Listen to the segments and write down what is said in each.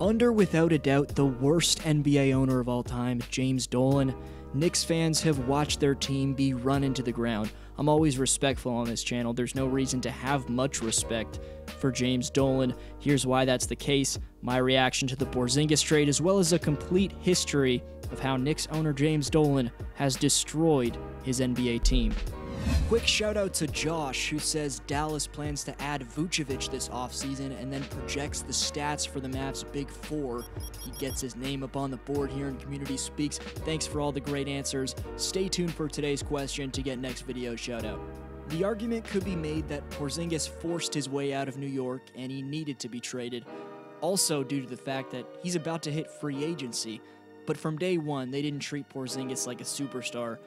Under, without a doubt, the worst NBA owner of all time, James Dolan, Knicks fans have watched their team be run into the ground. I'm always respectful on this channel. There's no reason to have much respect for James Dolan. Here's why that's the case my reaction to the Porzingis trade, as well as a complete history of how Knicks owner James Dolan has destroyed his NBA team. Quick shout out to Josh, who says Dallas plans to add Vucevic this offseason and then projects the stats for the Mavs' Big Four. He gets his name up on the board here in Community Speaks. Thanks for all the great answers. Stay tuned for today's question to get next video shout out. The argument could be made that Porzingis forced his way out of New York and he needed to be traded, also due to the fact that he's about to hit free agency. But from day one, they didn't treat Porzingis like a superstar.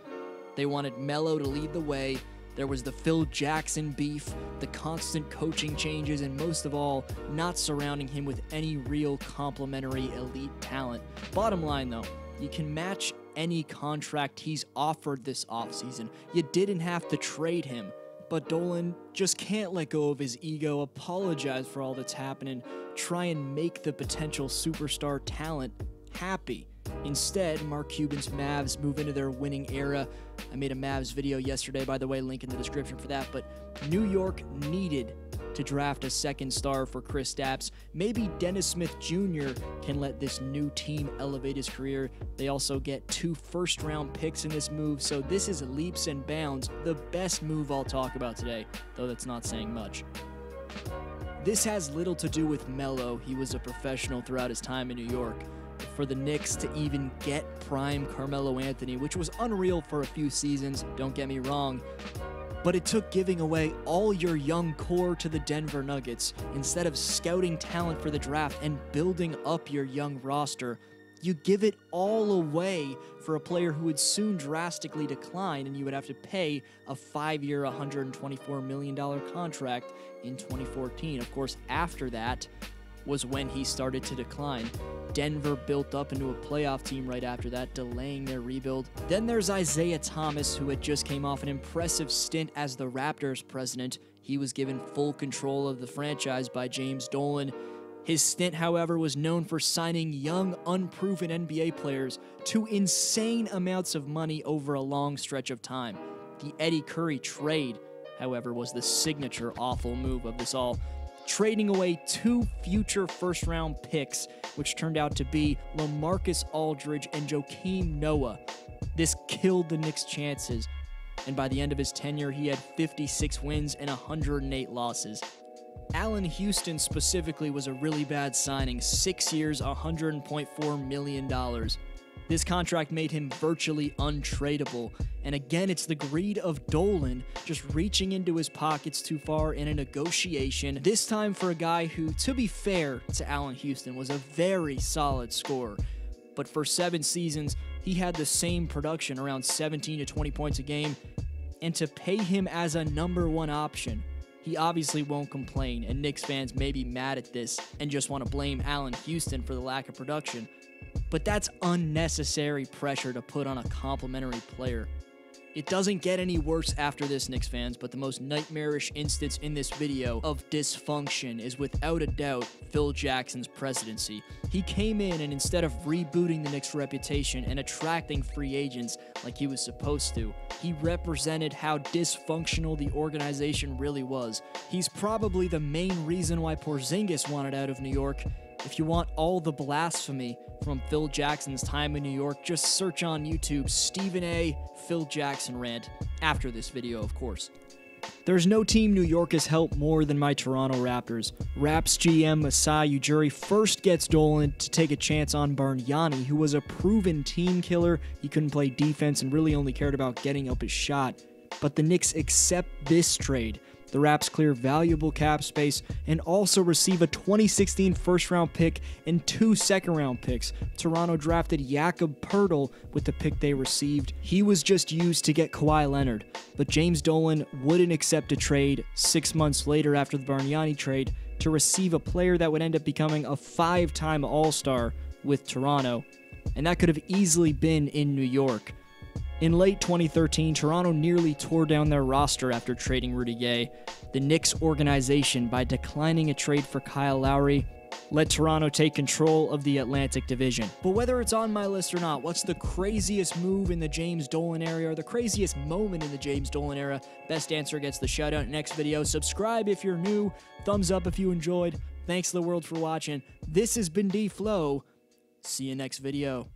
They wanted Melo to lead the way. There was the Phil Jackson beef, the constant coaching changes, and most of all, not surrounding him with any real complementary elite talent. Bottom line though, you can match any contract he's offered this offseason. You didn't have to trade him. But Dolan just can't let go of his ego, apologize for all that's happening, try and make the potential superstar talent happy. Instead, Mark Cuban's Mavs move into their winning era. I made a Mavs video yesterday, by the way, link in the description for that. But New York needed to draft a second star for Kristaps. Maybe Dennis Smith Jr. can let this new team elevate his career. They also get two first round picks in this move, so this is leaps and bounds. The best move I'll talk about today, though that's not saying much. This has little to do with Melo. He was a professional throughout his time in New York for the Knicks to even get prime Carmelo Anthony, which was unreal for a few seasons, don't get me wrong. But it took giving away all your young core to the Denver Nuggets instead of scouting talent for the draft and building up your young roster. You give it all away for a player who would soon drastically decline, and you would have to pay a five year, $124 million contract in 2014. Of course, after that, was when he started to decline. Denver built up into a playoff team right after that, delaying their rebuild. Then there's Isiah Thomas, who had just came off an impressive stint as the Raptors president. He was given full control of the franchise by James Dolan. His stint, however, was known for signing young, unproven NBA players to insane amounts of money over a long stretch of time. The Eddy Curry trade, however, was the signature awful move of this all trading away two future first round picks, which turned out to be LaMarcus Aldridge and Joakim Noah. This killed the Knicks' chances, and by the end of his tenure, he had 56 wins and 108 losses. Allan Houston specifically was a really bad signing, six years, $100.4 million. This contract made him virtually untradeable. And again, it's the greed of Dolan just reaching into his pockets too far in a negotiation. This time for a guy who, to be fair to Allan Houston, was a very solid scorer. But for seven seasons, he had the same production, around 17 to 20 points a game. And to pay him as a number one option, he obviously won't complain, and Knicks fans may be mad at this and just want to blame Allan Houston for the lack of production but that's unnecessary pressure to put on a complimentary player. It doesn't get any worse after this, Knicks fans, but the most nightmarish instance in this video of dysfunction is without a doubt Phil Jackson's presidency. He came in and instead of rebooting the Knicks' reputation and attracting free agents like he was supposed to, he represented how dysfunctional the organization really was. He's probably the main reason why Porzingis wanted out of New York if you want all the blasphemy from Phil Jackson's time in New York, just search on YouTube Stephen A. Phil Jackson rant after this video, of course. There's no team New York has helped more than my Toronto Raptors. Raps GM Masai Ujiri first gets Dolan to take a chance on Bargnani, who was a proven team killer. He couldn't play defense and really only cared about getting up his shot. But the Knicks accept this trade. The Raps clear valuable cap space and also receive a 2016 first round pick and two second round picks. Toronto drafted Jakob Poeltl with the pick they received. He was just used to get Kawhi Leonard, but James Dolan wouldn't accept a trade six months later after the Bargnani trade to receive a player that would end up becoming a five time All Star with Toronto. And that could have easily been in New York. In late 2013, Toronto nearly tore down their roster after trading Rudy Gay. The Knicks organization, by declining a trade for Kyle Lowry, let Toronto take control of the Atlantic Division. But whether it's on my list or not, what's the craziest move in the James Dolan era or the craziest moment in the James Dolan era? Best answer gets the shoutout next video. Subscribe if you're new. Thumbs up if you enjoyed. Thanks to the world for watching. This has been D Flow. See you next video.